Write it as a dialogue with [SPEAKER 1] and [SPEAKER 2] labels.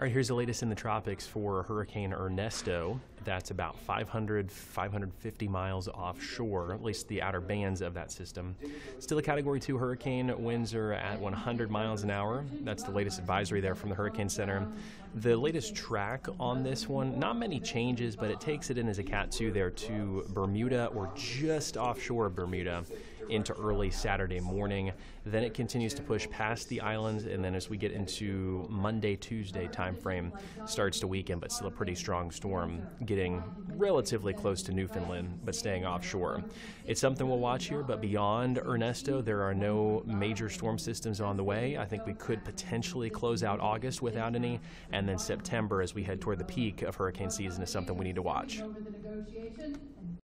[SPEAKER 1] All right, here's the latest in the tropics for Hurricane Ernesto. That's about 500, 550 miles offshore, at least the outer bands of that system. Still a Category 2 hurricane. Winds are at 100 miles an hour. That's the latest advisory there from the Hurricane Center. The latest track on this one, not many changes, but it takes it in as a Cat 2 there to Bermuda or just offshore Bermuda into early Saturday morning. Then it continues to push past the islands, and then as we get into Monday, Tuesday timeframe, starts to weaken, but still a pretty strong storm, getting relatively close to Newfoundland, but staying offshore. It's something we'll watch here, but beyond Ernesto, there are no major storm systems on the way. I think we could potentially close out August without any, and then September as we head toward the peak of hurricane season is something we need to watch.